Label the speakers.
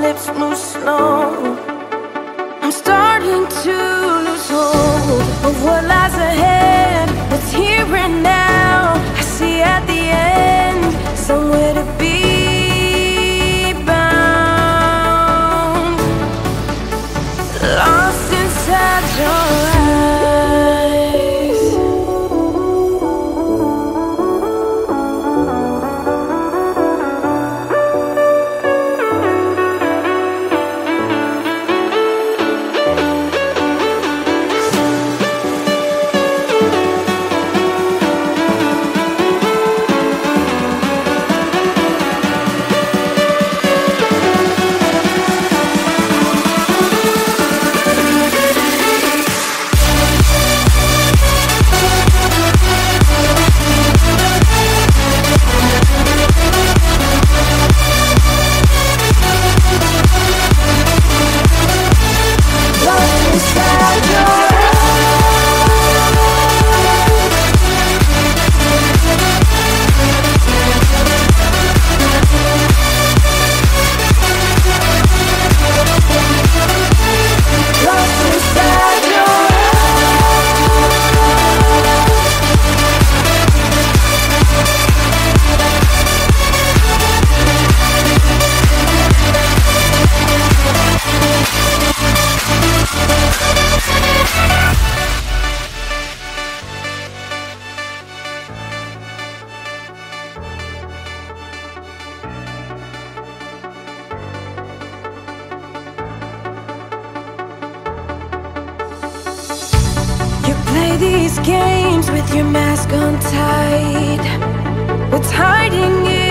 Speaker 1: lips move slow. I'm starting to lose hope of what lies ahead. games with your mask untied. What's hiding you?